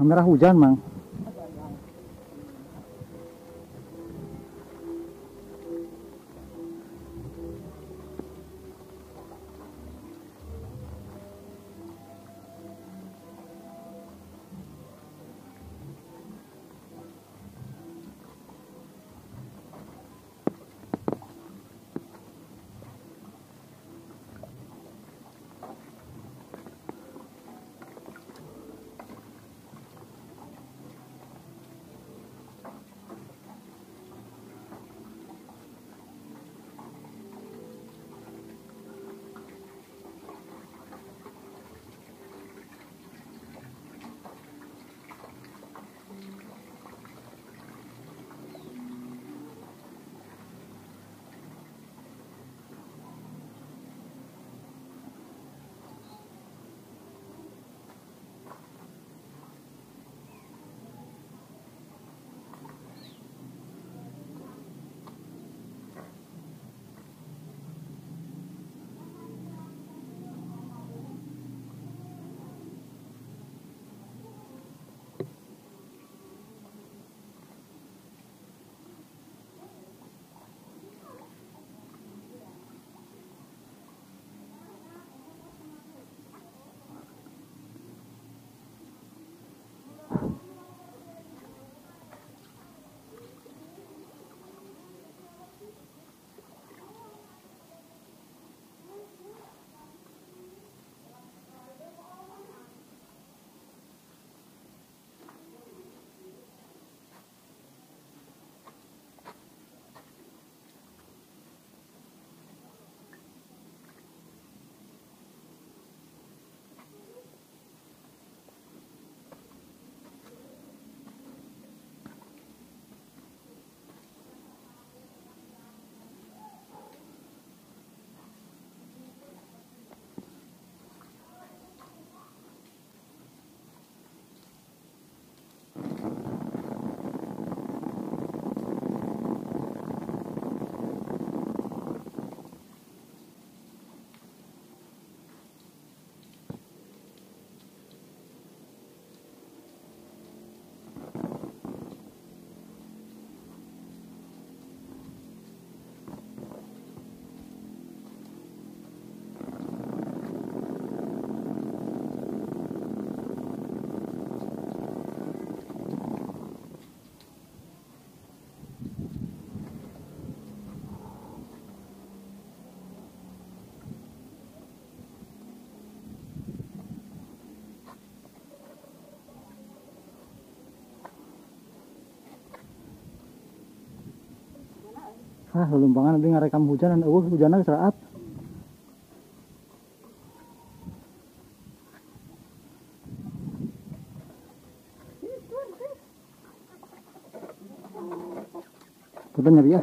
Kamera hujan, Mang. Ah, lelumpangan nanti ngarekam hujan dan uh, hujannya saat. Betul nyari ya?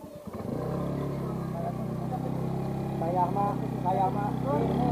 mah, saya mah. Oh.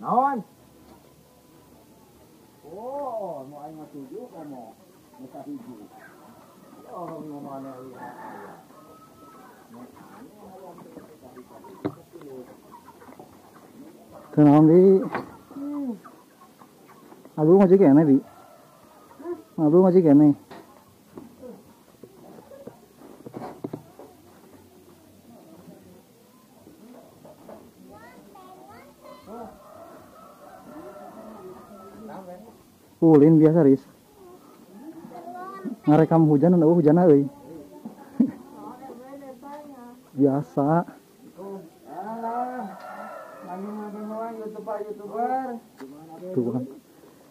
Noon! Oo, mo ay matuyo ka mo. Masahigi. Oo, mo mga na iya. Thưa nó đi À đúng rồi chứ kẻ này bị À đúng rồi chứ kẻ này Ulin biasa ris ngarekam hujan dan hujan biasa. Orang YouTuber YouTuber. tuh kan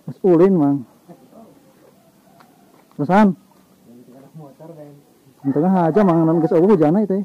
Mas Ulin mang Di tengah aja mang non geus eueuh hujanna itu.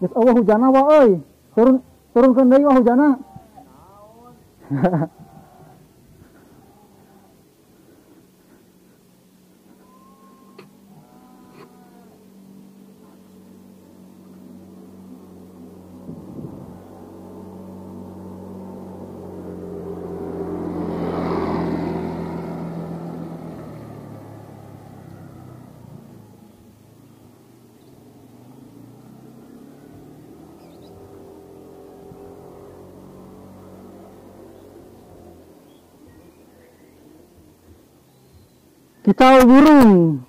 Geus eueuh hujanna wa euy. Turun turunkeun deui wa hujanna. Kicau burung.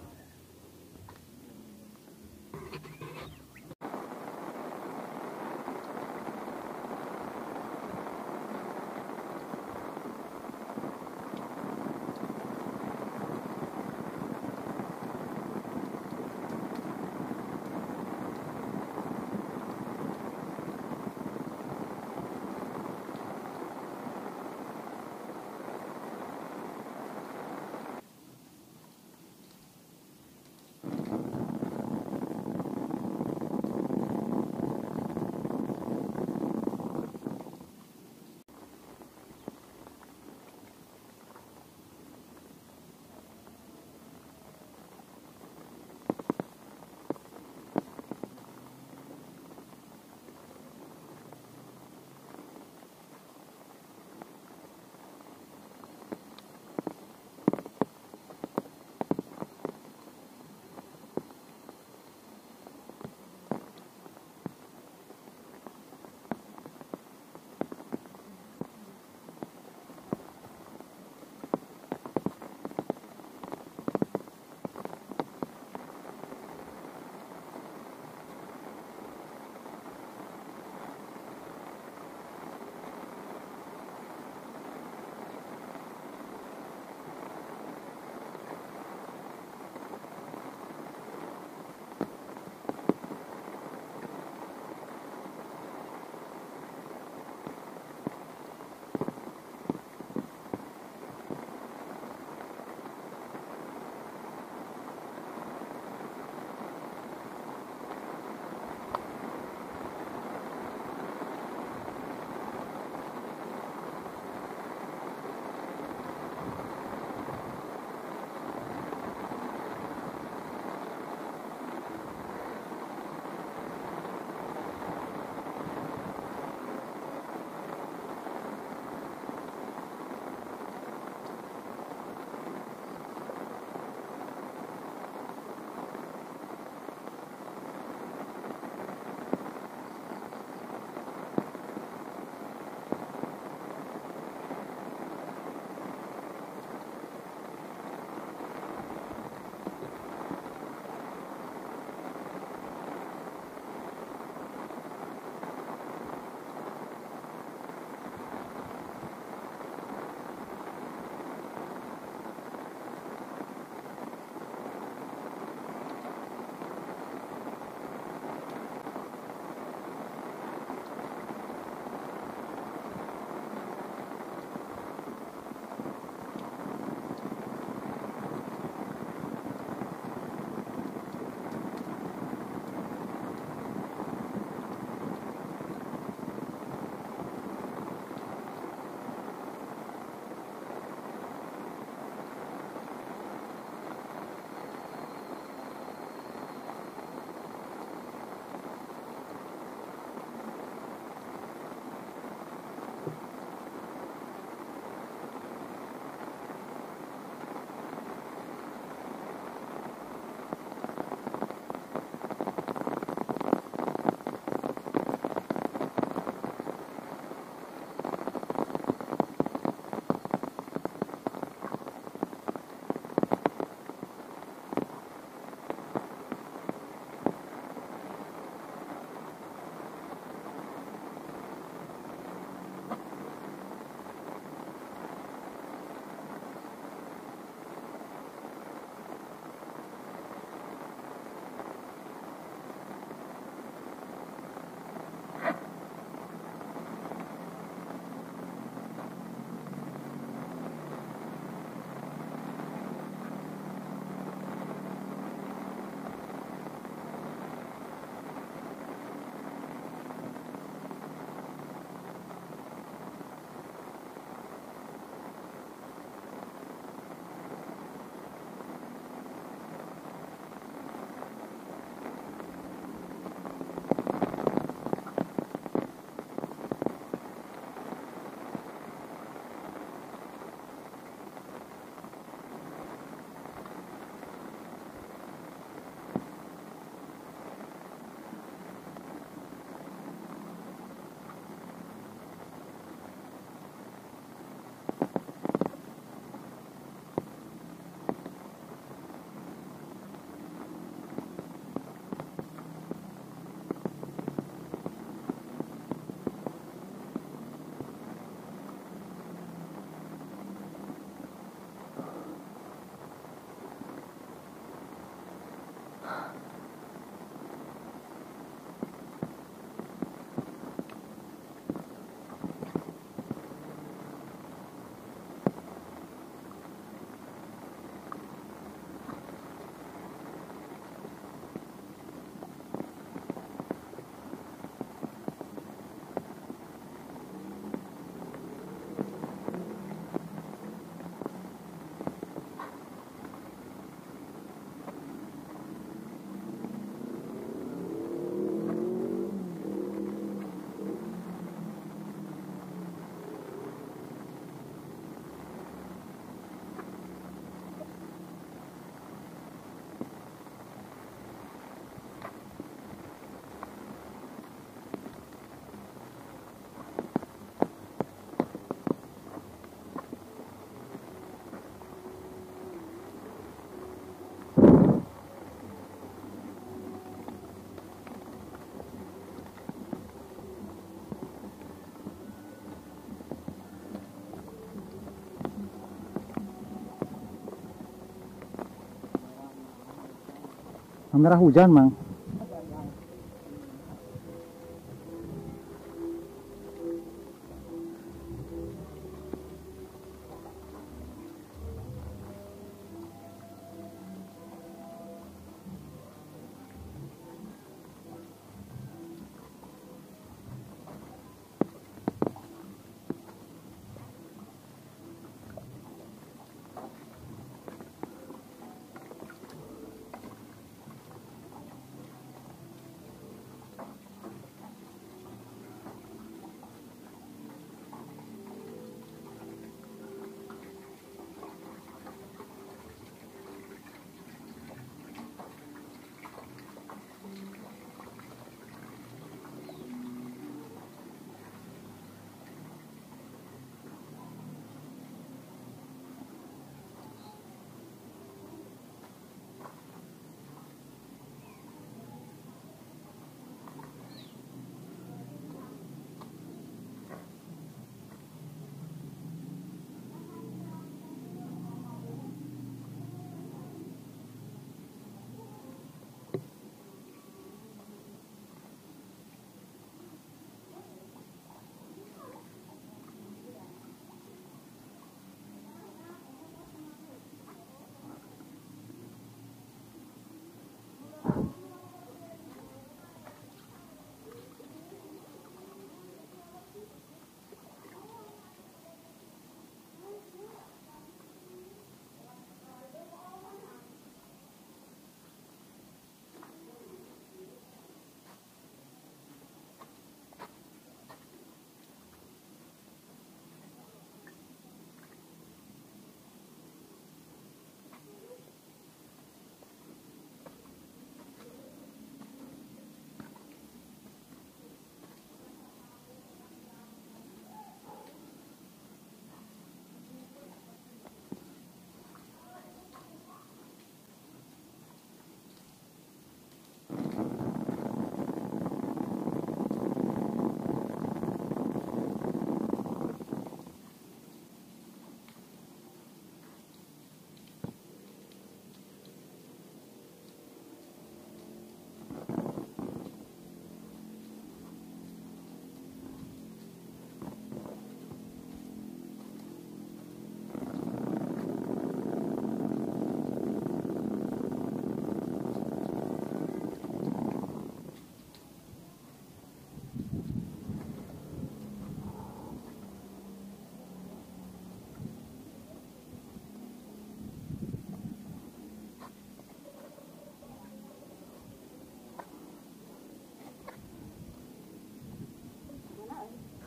Merah hujan, Mang.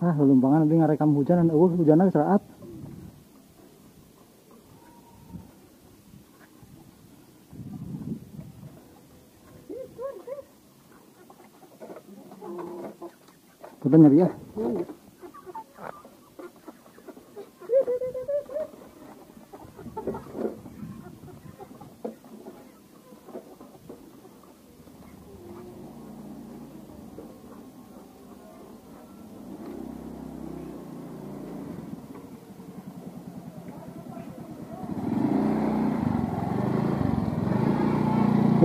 Ah, lulumbangan nanti ngarekam hujan dan eueuh hujanna seraat. Kita nyari ya.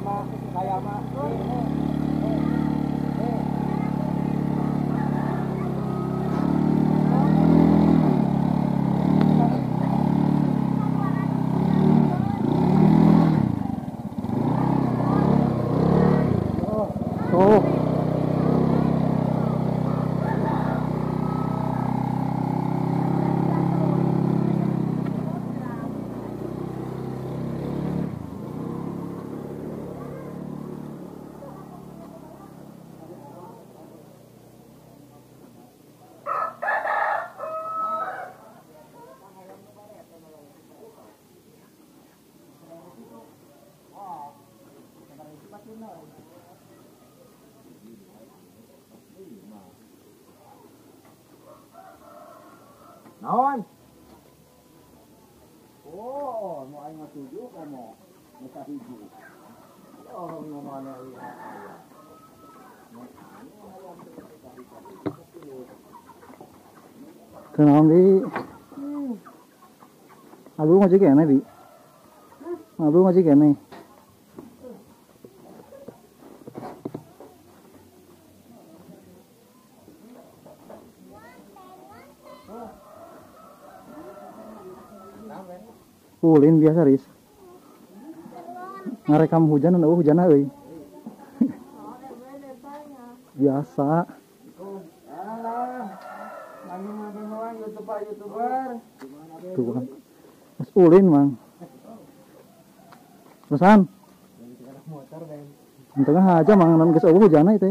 mah. Oh. Naon? Oh, mo ay matuyo ka mo. Nakahigyo. Orang nga mana iya. Thưa nó đi À đúng rồi chứ kẻ này bị À đúng rồi chứ kẻ này Biasa ris. Ngarekam hujan dan hujan euy. biasa. Tuh. Mas ulin mang. Terusan. Motor tengah aja mang nan geus eueuh itu.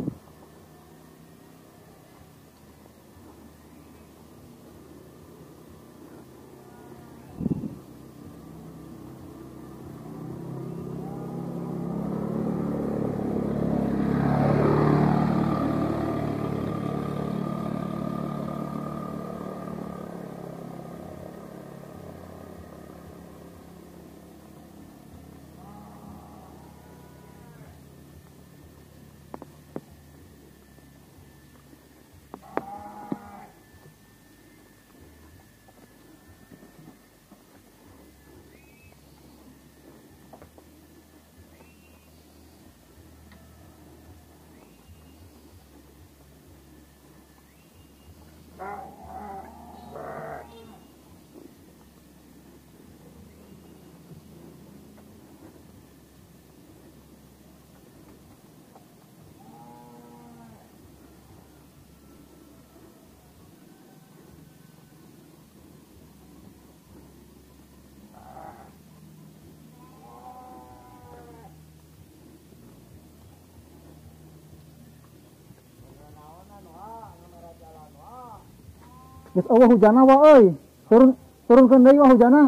Geus eueuh hujanna wa euy. Turun turunkeun deui wa hujanna.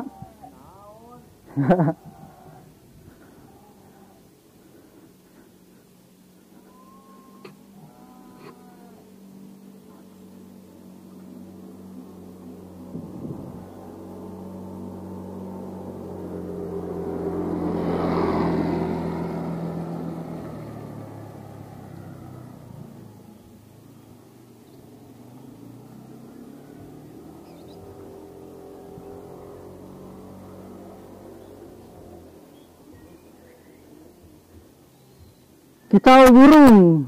Kicau burung.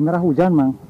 Kamera hujan, Mang.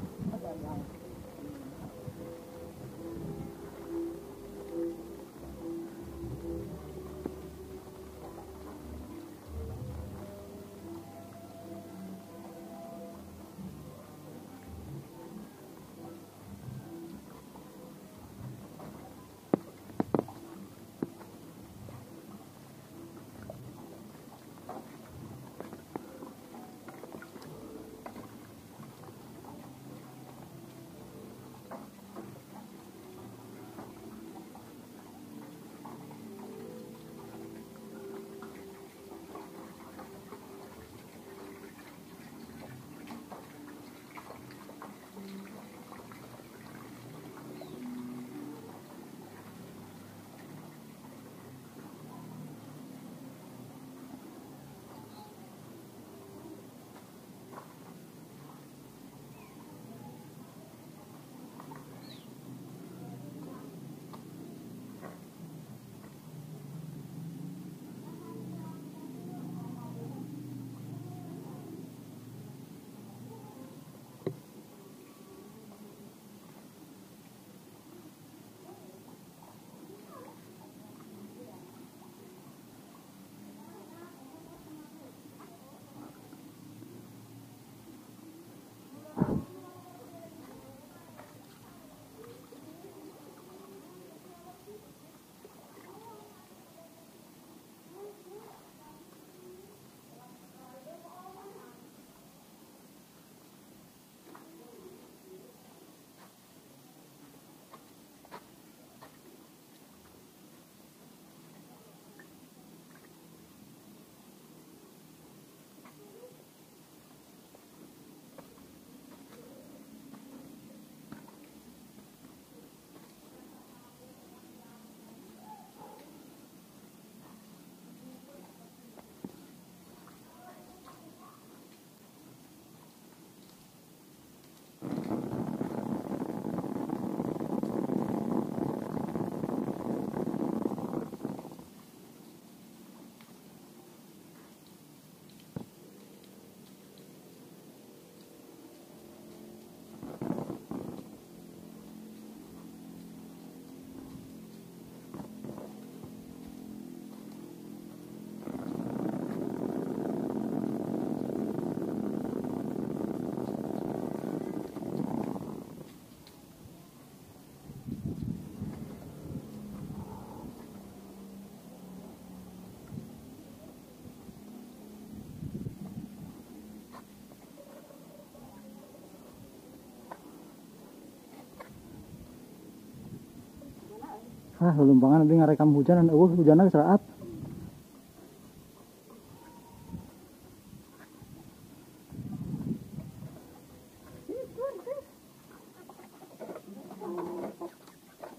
Ah, lelumpangan nanti ngarekam hujan dan eueuh hujanna geus raat.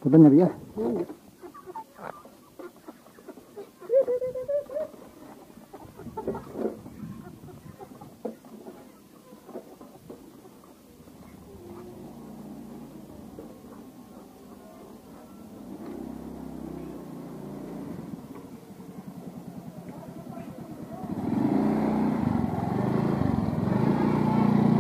Punten ya,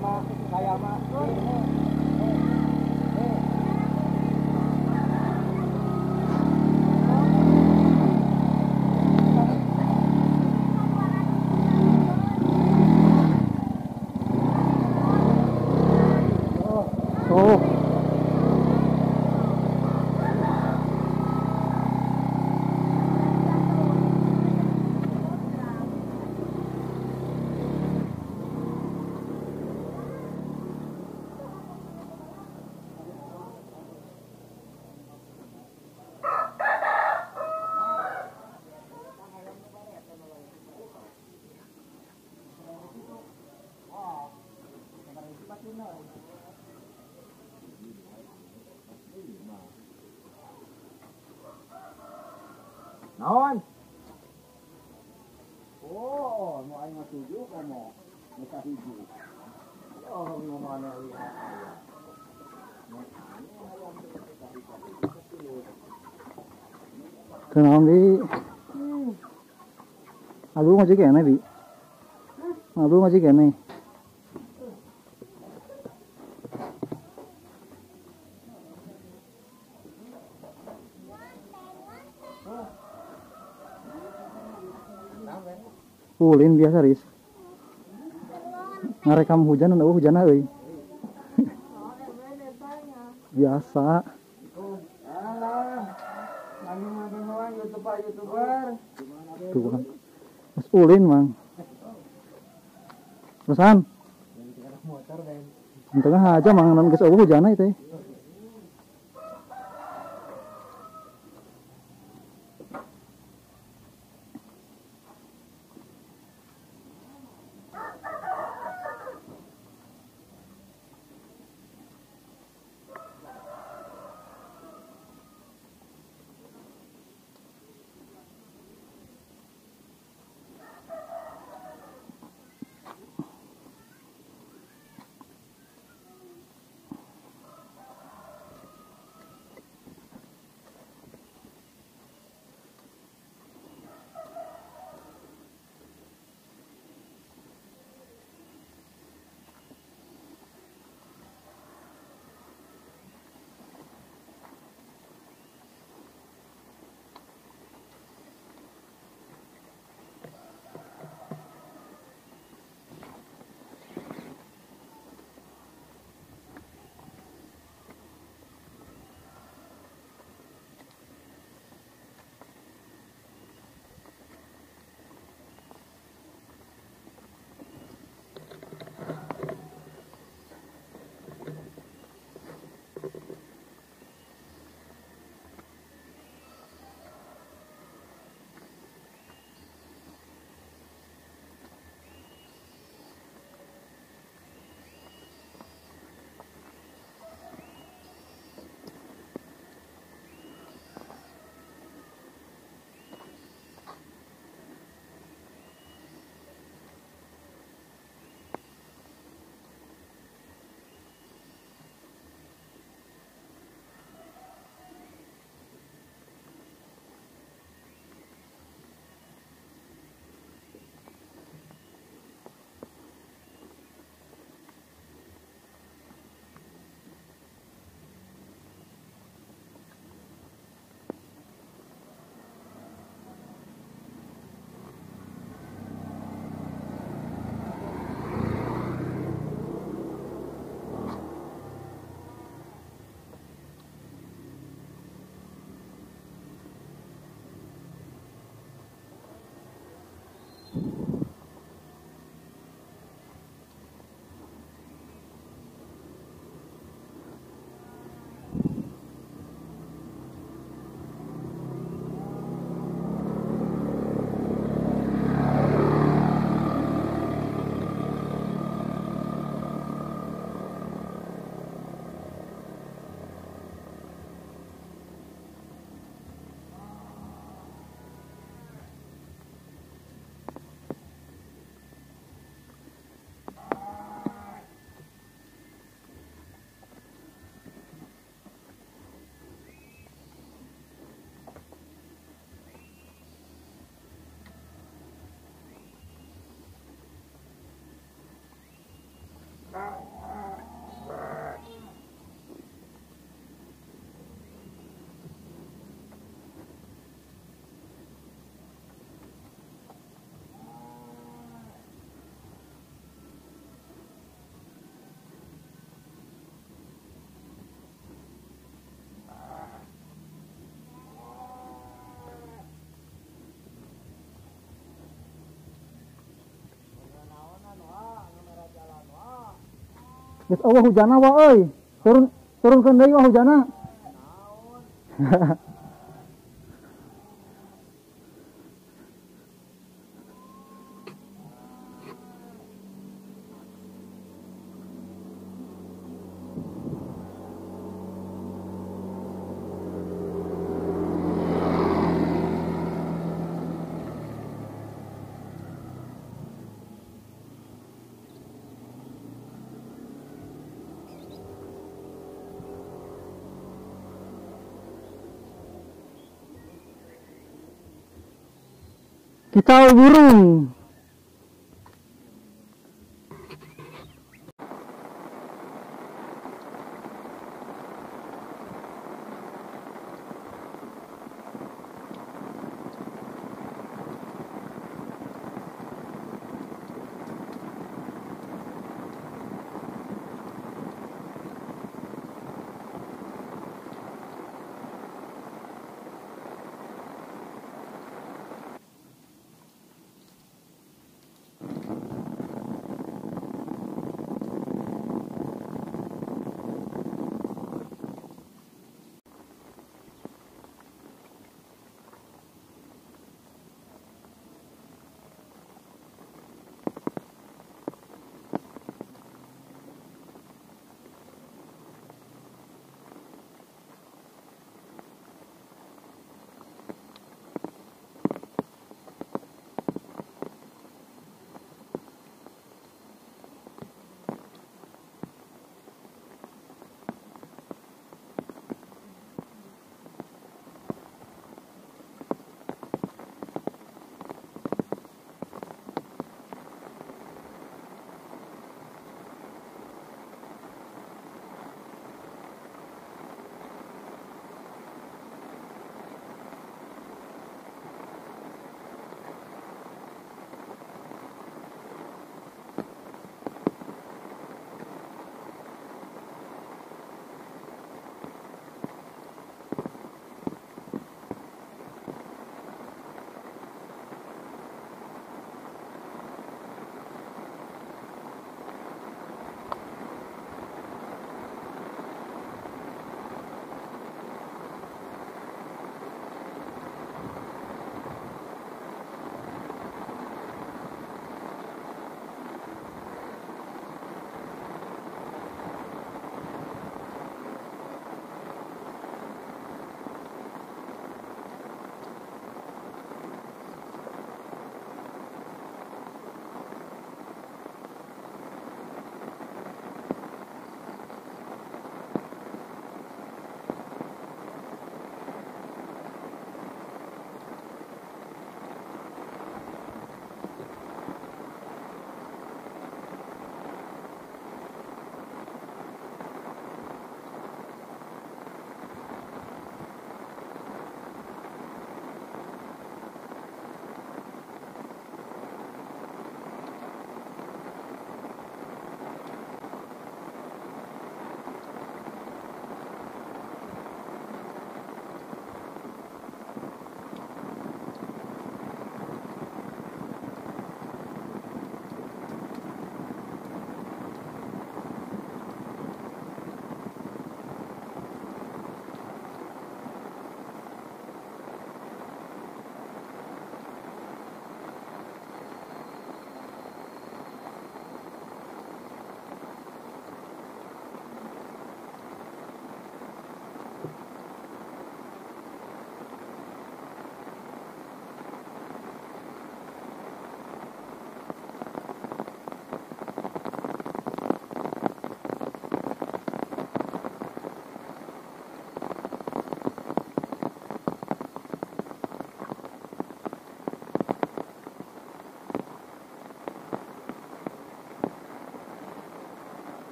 ma, kaya ma. Oh. Noin. Oo, no aina tuju komo. Mitä hiju. Joo, no mä ne Cái nào đi à luôn có chỉ kẹn này bị à luôn có chỉ kẹn này Ulin biasa ris. Ngarekam hujan dan hujan euy. biasa. Mas ulin mang. Dan Tengah aja mang nan geus eueuh hujanna itu. Geus eueuh hujanna wa euy. Turun turunkeun deui wa hujanna. Kicau burung.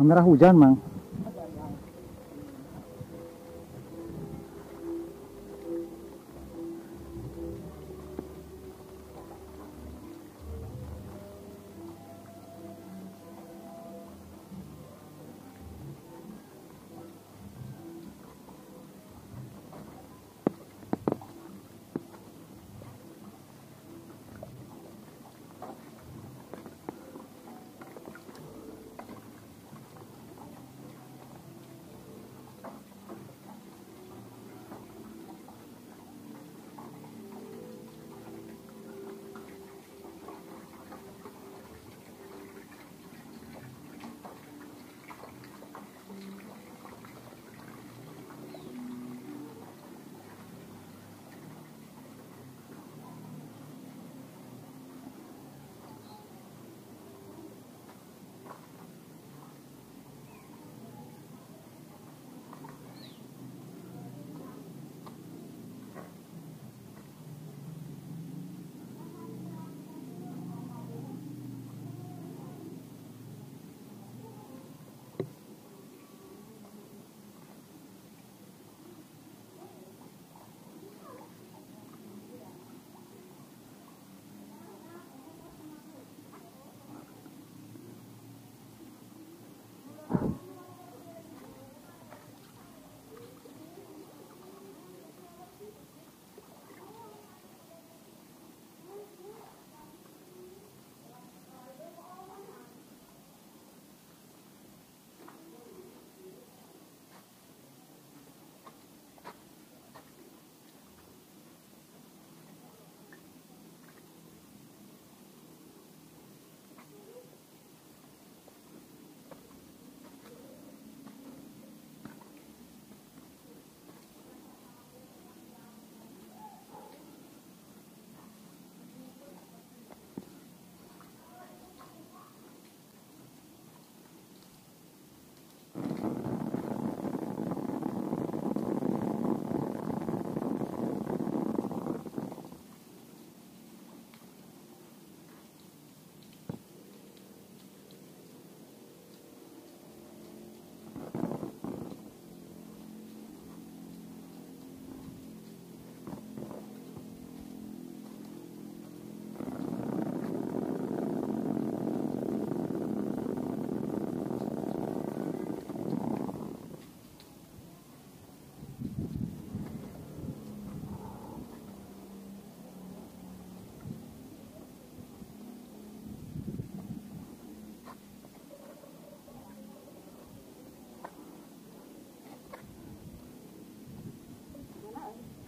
Kamera hujan, Mang.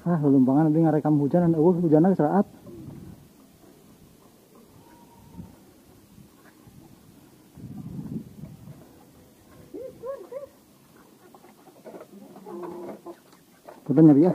Ah, lelumpangan nanti ngarekam hujan dan eueuh hujanna seraat. Punten ya,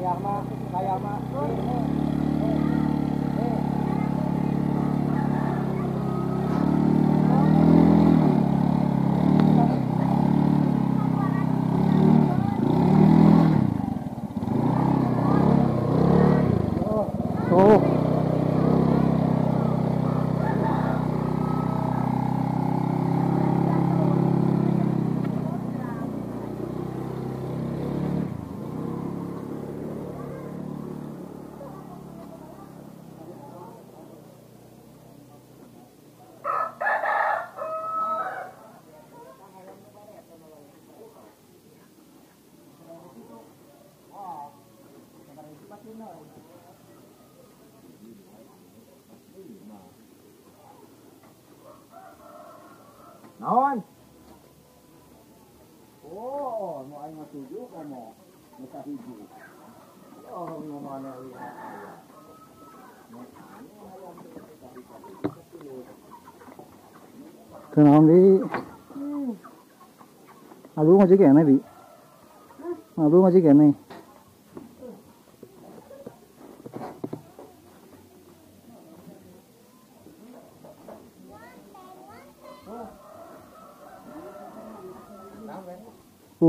Kaya ma, kaya ma. Oh. Naon? Oh, mo ay matuyo ka mo. Nakahigi. Oh, mo mana iya. Thế nào đi à luôn mà chỉ kẻ này bị à luôn mà chỉ kẻ này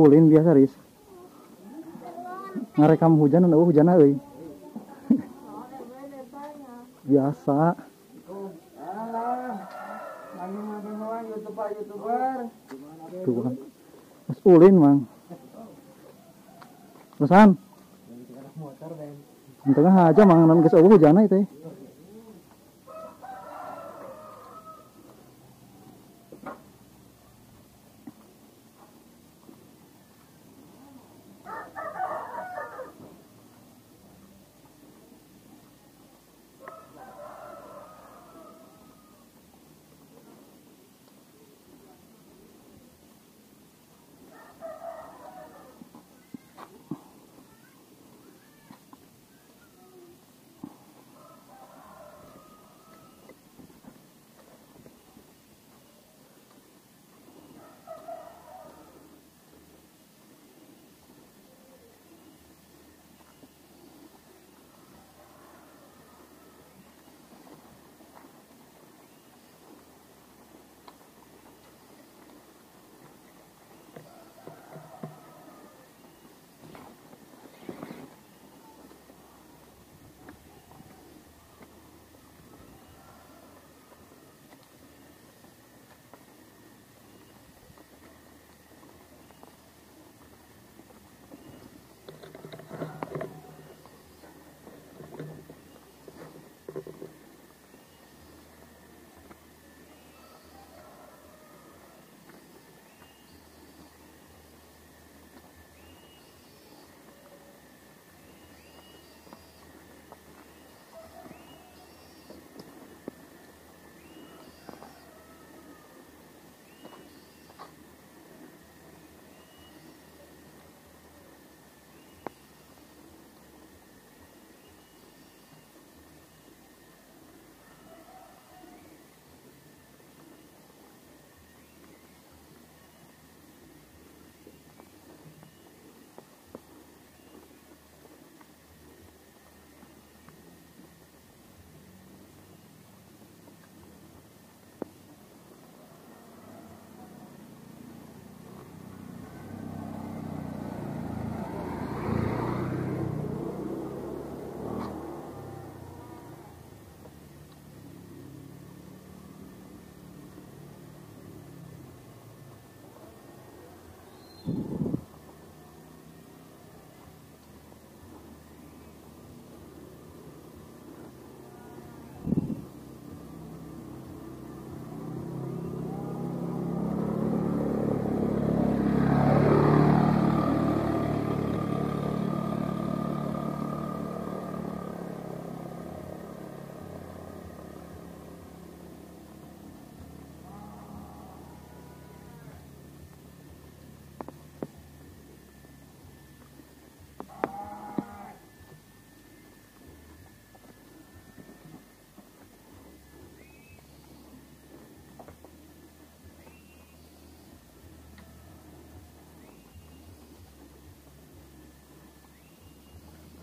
Ulin biasa ris ngarekam hujan dan hujan euy biasa. Tuh kan Mas ulin mang Di tengah aja mang non geus eueuh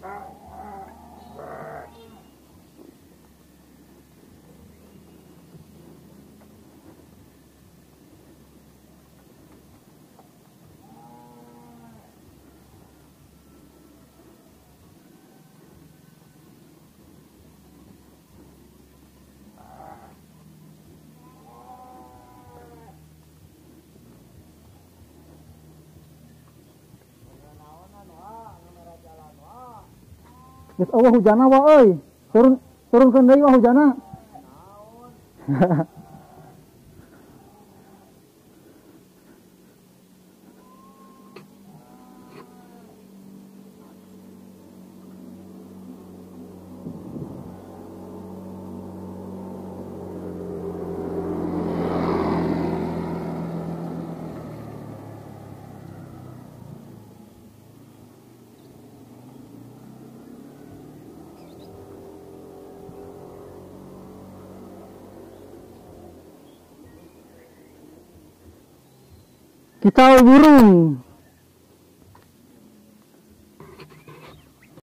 hujanna itu. Geus eueuh hujanna wa euy. Turun turunkeun deui wa hujanna. Kicau burung.